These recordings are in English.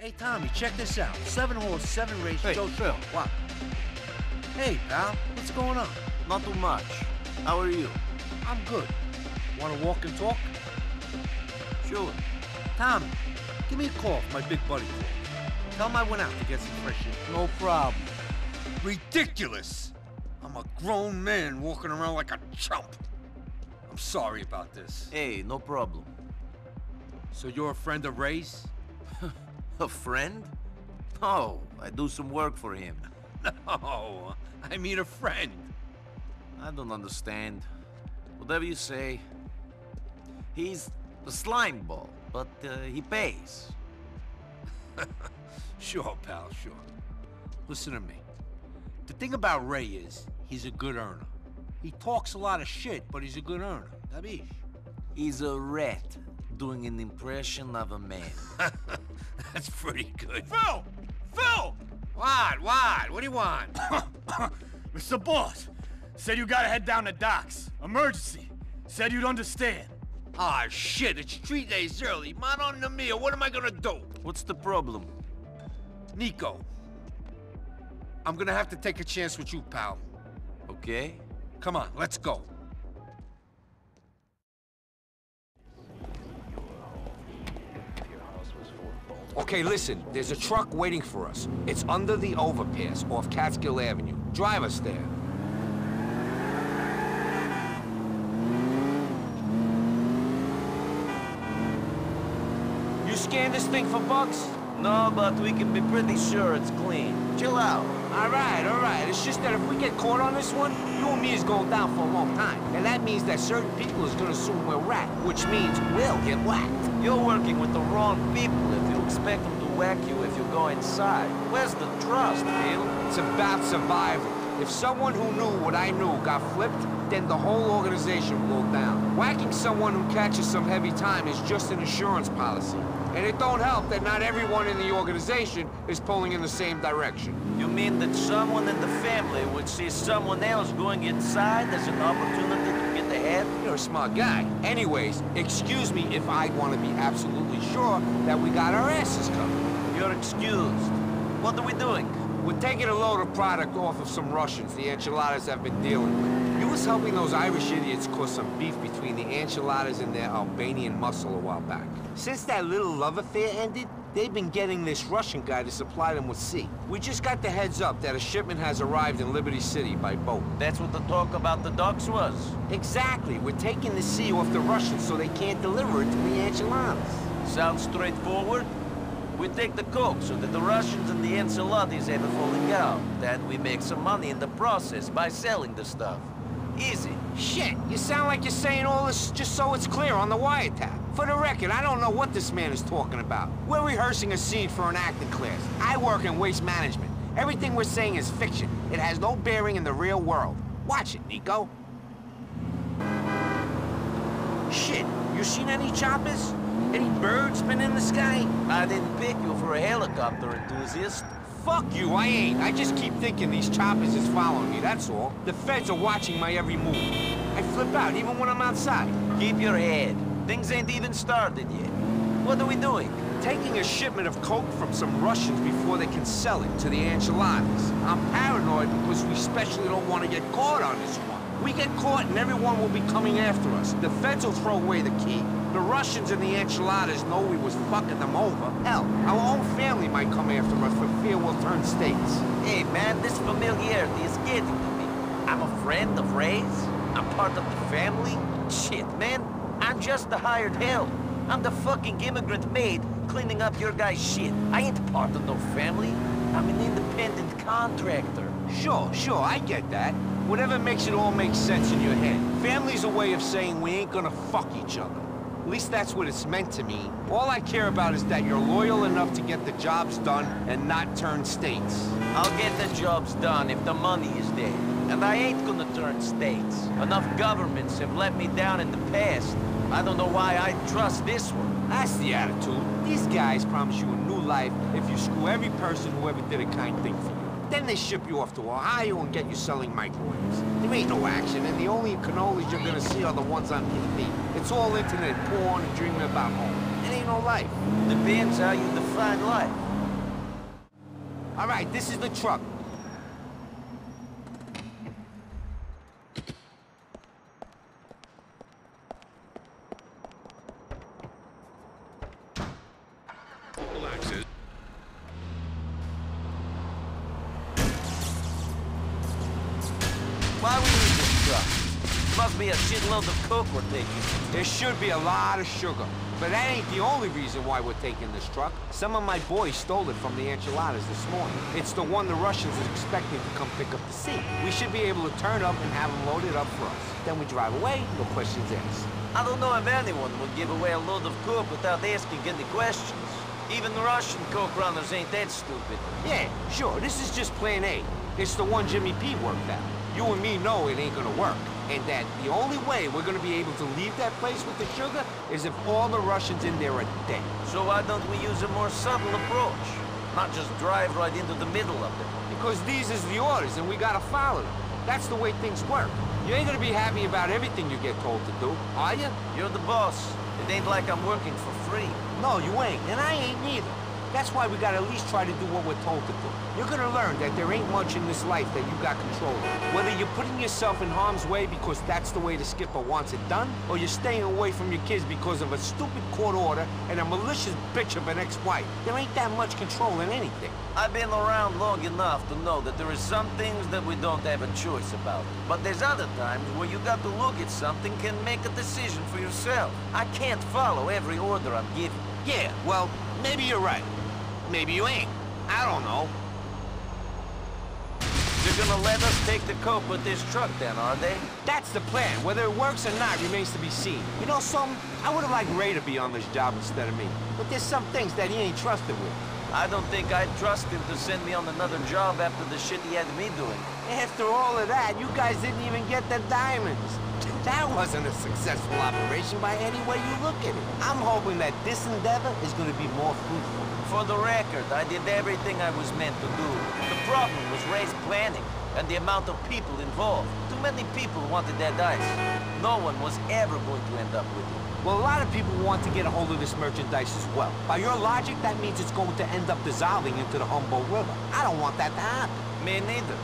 Hey, Tommy, check this out. Seven holes, seven race, Hey, Joe Phil. What? Hey, pal, what's going on? Not too much. How are you? I'm good. Want to walk and talk? Sure. Tommy, give me a call my big buddy calls. Tell him I went out to get some fresh air. No problem. Ridiculous! I'm a grown man walking around like a chump. I'm sorry about this. Hey, no problem. So you're a friend of Ray's? A friend? No, I do some work for him. No, I mean a friend. I don't understand. Whatever you say. He's a slime ball, but uh, he pays. Sure, pal, sure. Listen to me. The thing about Ray is, he's a good earner. He talks a lot of shit, but he's a good earner. Dabish. He's a rat doing an impression of a man. That's pretty good. Phil! Phil! What? What? What do you want? Mr. Boss said you gotta head down to docks. Emergency. Said you'd understand. Ah, shit, it's three days early. Man on the meal, what am I gonna do? What's the problem? Niko. I'm gonna have to take a chance with you, pal. Okay? Come on, let's go. Okay, listen, there's a truck waiting for us. It's under the overpass off Catskill Avenue. Drive us there. You scan this thing for bugs? No, but we can be pretty sure it's clean. Chill out. All right, all right. It's just that if we get caught on this one, you and me is going down for a long time. And that means that certain people is gonna assume we're rat, which means we'll get whacked. You're working with the wrong people expect them to whack you if you go inside. Where's the trust, Phil? It's about survival. If someone who knew what I knew got flipped, then the whole organization will go down. Whacking someone who catches some heavy time is just an insurance policy. And it don't help that not everyone in the organization is pulling in the same direction. You mean that someone in the family would see someone else going inside as an opportunity to get ahead? You're a smart guy. Anyways, excuse me if I want to be absolutely sure that we got our asses covered. You're excused. What are we doing? We're taking a load of product off of some Russians the Ancelottis have been dealing with. You was helping those Irish idiots cause some beef between the Ancelottis and their Albanian muscle a while back. Since that little love affair ended, they've been getting this Russian guy to supply them with sea. We just got the heads up that a shipment has arrived in Liberty City by boat. That's what the talk about the docks was. Exactly. We're taking the sea off the Russians so they can't deliver it to the Ancelottis. Sounds straightforward. We take the coke so that the Russians and the Ancelottis have a falling out. Then we make some money in the process by selling the stuff. Easy. Shit, you sound like you're saying all this just so it's clear on the wiretap. For the record, I don't know what this man is talking about. We're rehearsing a scene for an acting class. I work in waste management. Everything we're saying is fiction. It has no bearing in the real world. Watch it, Niko. Shit, you seen any choppers? Any birds been in the sky? I didn't pick you for a helicopter enthusiast. Fuck you, I ain't. I just keep thinking these choppers is following me, that's all. The feds are watching my every move. I flip out even when I'm outside. Keep your head. Things ain't even started yet. What are we doing? Taking a shipment of coke from some Russians before they can sell it to the Ancelottis. I'm paranoid because we especially don't want to get caught on this one. We get caught and everyone will be coming after us. The feds will throw away the key. The Russians and the Ancelottis know we was fucking them over. Hell, our own family might come after us for fear we'll turn states. Hey man, this familiarity is getting to me. I'm a friend of Ray's. I'm part of the family. Shit, man. I'm just a hired help. I'm the fucking immigrant maid cleaning up your guy's shit. I ain't part of no family. I'm an independent contractor. Sure, sure, I get that. Whatever makes it all make sense in your head. Family's a way of saying we ain't gonna fuck each other. At least that's what it's meant to mean. All I care about is that you're loyal enough to get the jobs done and not turn states. I'll get the jobs done if the money is there. And I ain't gonna turn states. Enough governments have let me down in the past. I don't know why I trust this one. That's the attitude. These guys promise you a new life if you screw every person who ever did a kind thing for you. Then they ship you off to Ohio and get you selling microwaves. There ain't no action, and the only cannolis you're gonna see are the ones on TV. It's all internet porn and dreaming about home. It ain't no life. Depends how you define life. All right, this is the truck. Why we need this truck? Must be a shitload of coke we're taking. There should be a lot of sugar. But that ain't the only reason why we're taking this truck. Some of my boys stole it from the Ancelottis this morning. It's the one the Russians are expecting to come pick up the seat. We should be able to turn up and have them loaded up for us. Then we drive away, no questions asked. I don't know if anyone would give away a load of coke without asking any questions. Even the Russian coke runners ain't that stupid. Yeah, sure, this is just plan A. It's the one Jimmy P worked out. You and me know it ain't gonna work. And that the only way we're gonna be able to leave that place with the sugar is if all the Russians in there are dead. So why don't we use a more subtle approach? Not just drive right into the middle of it. Because these is the orders and we gotta follow them. That's the way things work. You ain't gonna be happy about everything you get told to do, are you? You're the boss. It ain't like I'm working for free. No, you ain't, and I ain't neither. That's why we gotta at least try to do what we're told to do. You're gonna learn that there ain't much in this life that you got control of. Whether you're putting yourself in harm's way because that's the way the skipper wants it done, or you're staying away from your kids because of a stupid court order and a malicious bitch of an ex-wife. There ain't that much control in anything. I've been around long enough to know that there is some things that we don't have a choice about. But there's other times where you got to look at something and make a decision for yourself. I can't follow every order I'm given. Yeah, well, maybe you're right. Maybe you ain't. I don't know. They're gonna let us take the coke with this truck then, are they? That's the plan. Whether it works or not remains to be seen. You know something? I would have liked Ray to be on this job instead of me. But there's some things that he ain't trusted with. I don't think I'd trust him to send me on another job after the shit he had me doing. After all of that, you guys didn't even get the diamonds. That wasn't a successful operation by any way you look at it. I'm hoping that this endeavor is going to be more fruitful. For the record, I did everything I was meant to do. The problem was Ray's planning and the amount of people involved. Too many people wanted that dice. No one was ever going to end up with it. Well, a lot of people want to get a hold of this merchandise as well. By your logic, that means it's going to end up dissolving into the Humboldt River. I don't want that to happen. Me neither.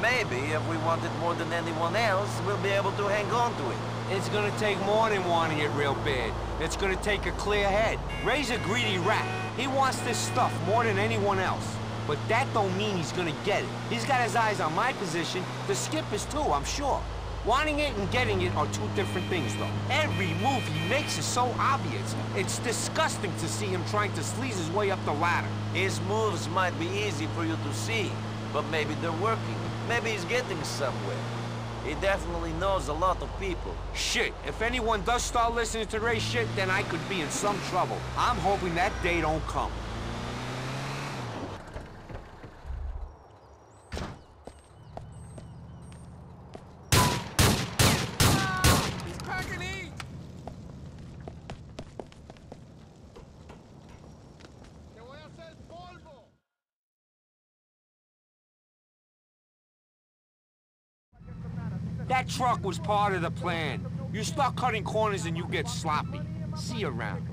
Maybe if we want it more than anyone else, we'll be able to hang on to it. It's gonna take more than wanting it real bad. It's gonna take a clear head. Ray's a greedy rat. He wants this stuff more than anyone else. But that don't mean he's gonna get it. He's got his eyes on my position. The skipper's too, I'm sure. Wanting it and getting it are two different things, though. Every move he makes is so obvious. It's disgusting to see him trying to sleaze his way up the ladder. His moves might be easy for you to see, but maybe they're working. Maybe he's getting somewhere. He definitely knows a lot of people. Shit, if anyone does start listening to Ray's shit, then I could be in some trouble. I'm hoping that day don't come. That truck was part of the plan. You start cutting corners and you get sloppy. See you around.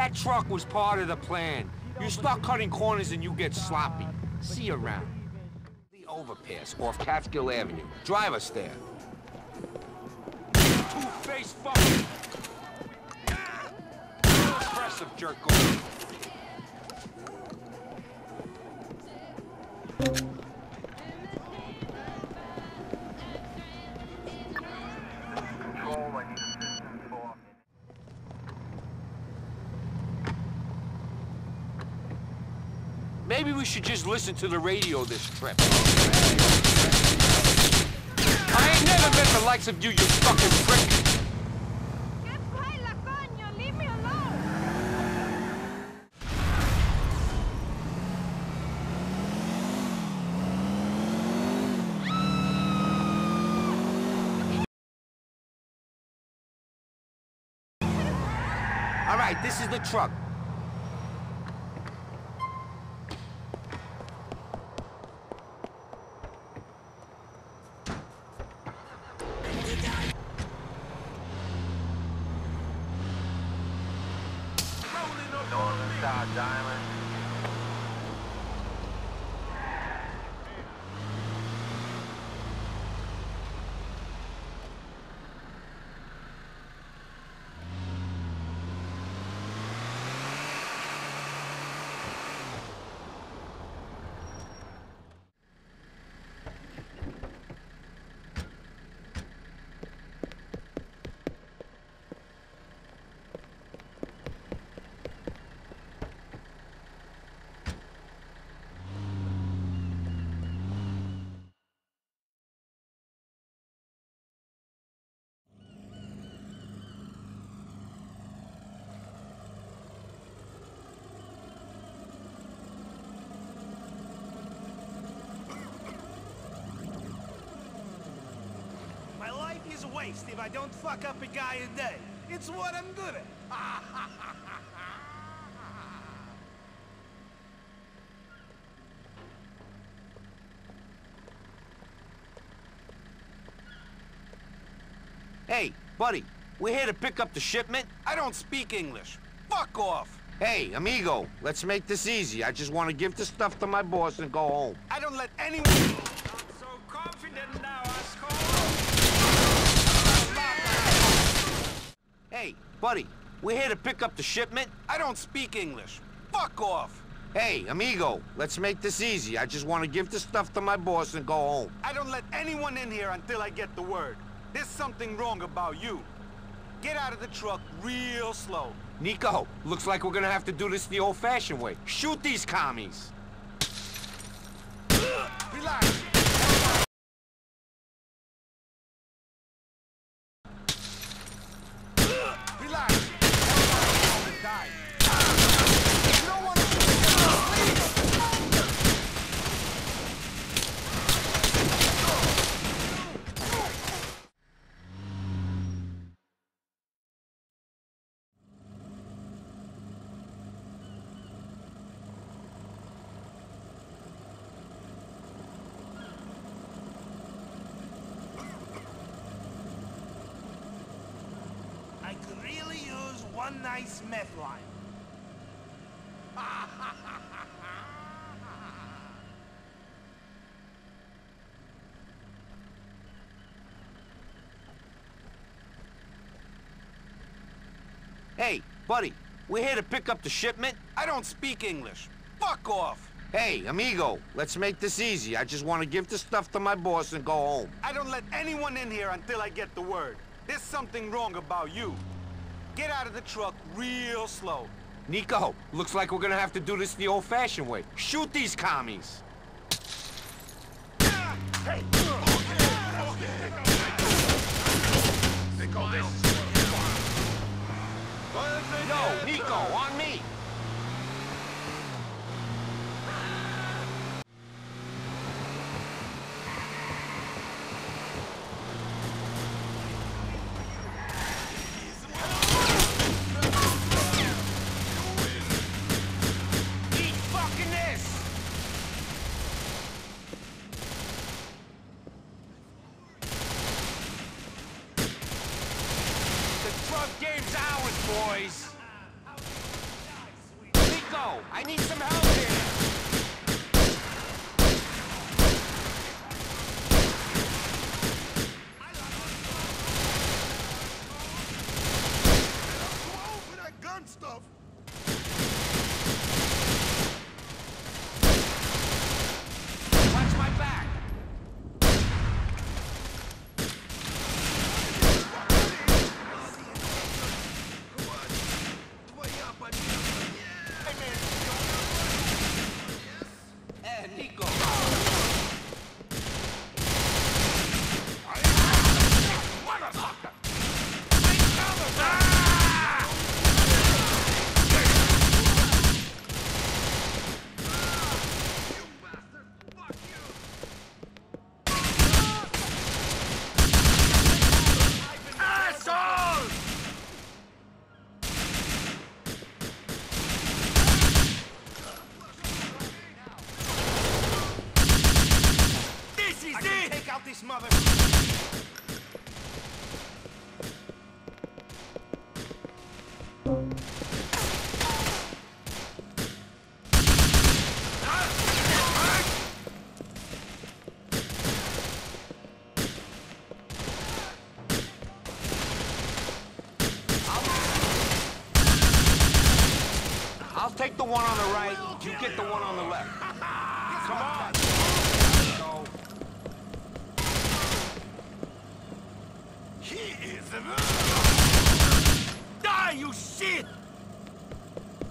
That truck was part of the plan. You start cutting corners and you get sloppy. See you around. The overpass off Catskill Avenue. Drive us there. Two-faced fuck. Impressive jerk off. we should just listen to the radio this trip. I ain't never met the likes of you, you fucking prick. All right, this is the truck. Waste if I don't fuck up a guy a day. It's what I'm good at. Hey, buddy, we're here to pick up the shipment. I don't speak English. Fuck off. Hey, amigo, let's make this easy. I just want to give the stuff to my boss and go home. I don't let anyone... So confident now, asshole. Hey, buddy, we're here to pick up the shipment. I don't speak English. Fuck off. Hey, amigo, let's make this easy. I just want to give the stuff to my boss and go home. I don't let anyone in here until I get the word. There's something wrong about you. Get out of the truck real slow. Niko, looks like we're gonna have to do this the old-fashioned way. Shoot these commies! Relax. Die. You don't want to... I could really use one nice meth line. Hey, buddy, we're here to pick up the shipment. I don't speak English. Fuck off. Hey, amigo, let's make this easy. I just want to give the stuff to my boss and go home. I don't let anyone in here until I get the word. There's something wrong about you. Get out of the truck real slow. Niko, looks like we're gonna have to do this the old-fashioned way. Shoot these commies!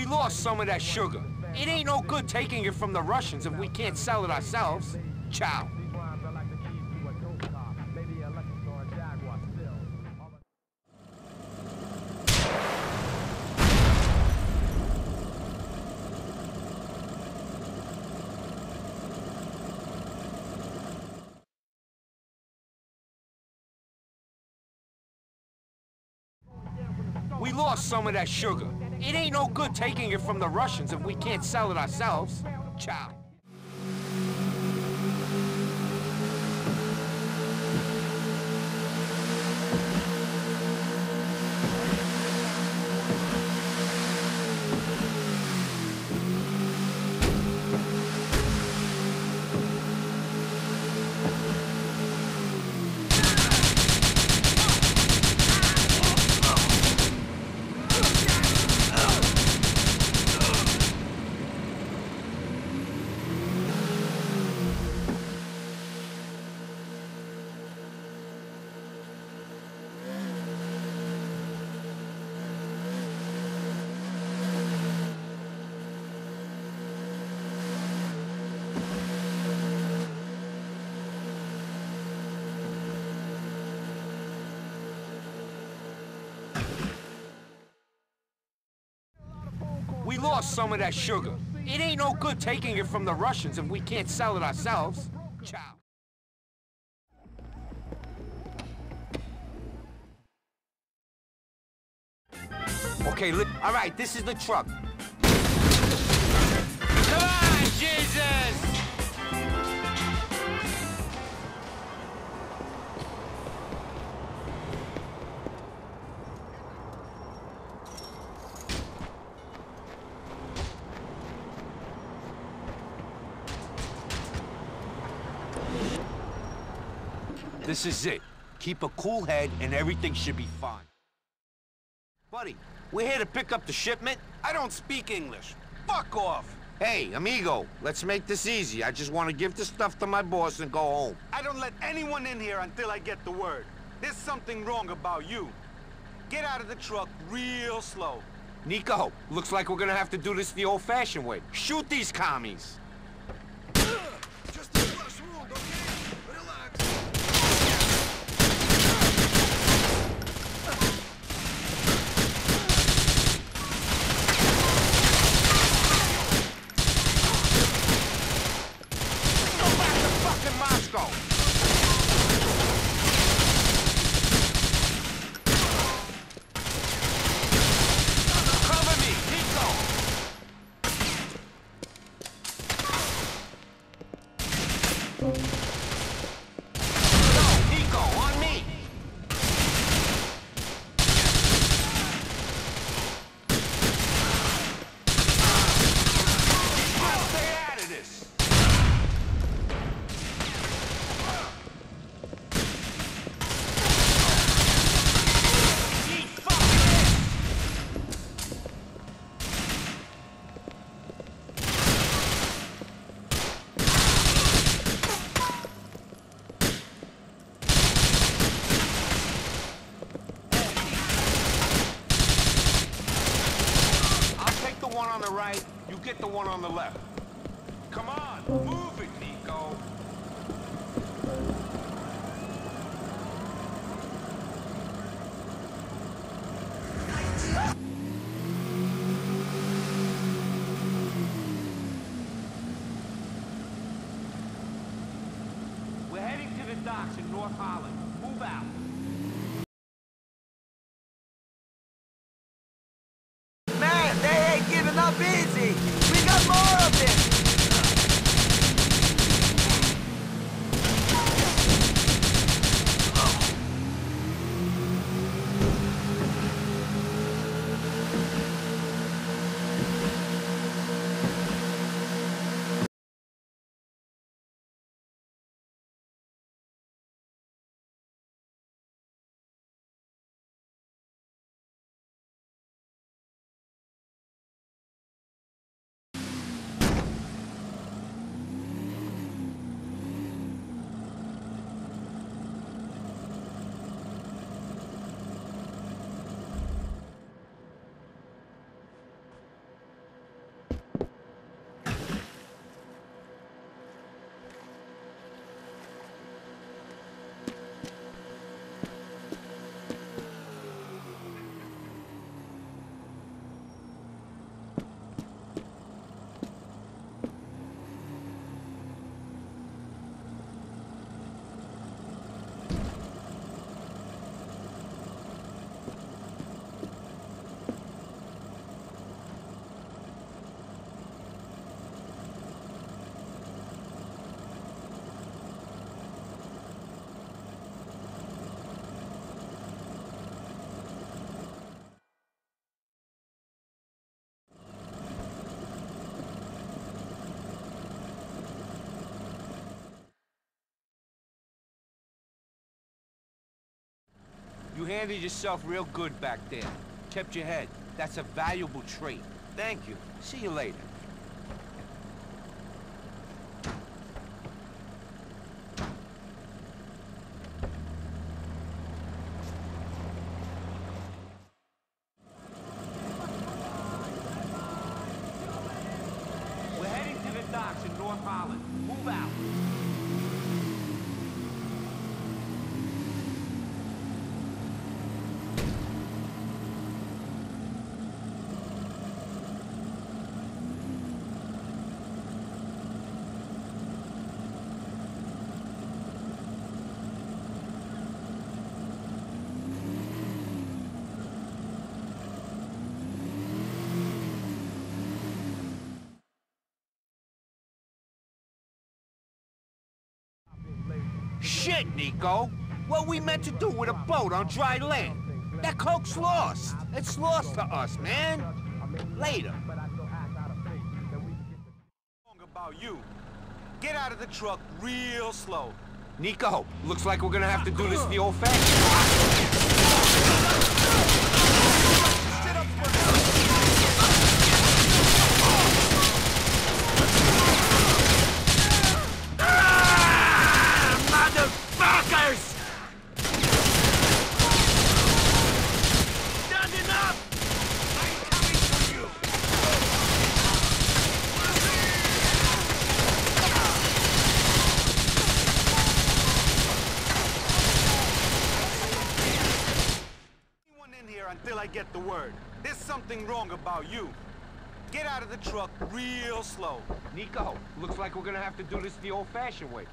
We lost some of that sugar. It ain't no good taking it from the Russians if we can't sell it ourselves. Ciao. We lost some of that sugar. It ain't no good taking it from the Russians if we can't sell it ourselves. Ciao. Lost some of that sugar. It ain't no good taking it from the Russians if we can't sell it ourselves. Ciao. Okay, all right, this is the truck. Come on, Jesus! This is it. Keep a cool head and everything should be fine. Buddy, we're here to pick up the shipment. I don't speak English. Fuck off! Hey, amigo, let's make this easy. I just want to give the stuff to my boss and go home. I don't let anyone in here until I get the word. There's something wrong about you. Get out of the truck real slow. Niko, looks like we're gonna have to do this the old-fashioned way. Shoot these commies! Just a flush wound, okay? Relax. Go back to fucking Moscow! Cover me, Niko! Go, Niko, on me! I'll stay out of this! get the one on the left. Come on, move it, Niko. We're heading to the docks in North Holland. You handled yourself real good back there. Kept your head. That's a valuable trait. Thank you. See you later. Shit, Niko! What we meant to do with a boat on dry land? That coke's lost. It's lost to us, man. Later. Wrong about you. Get out of the truck real slow. Niko, looks like we're gonna have to do this the old-fashioned. Motherfuckers! Standing up! I'm coming for you! Anyone in here until I get the word. There's something wrong about you. Get out of the truck real slow. Niko, looks like we're gonna have to do this the old-fashioned way.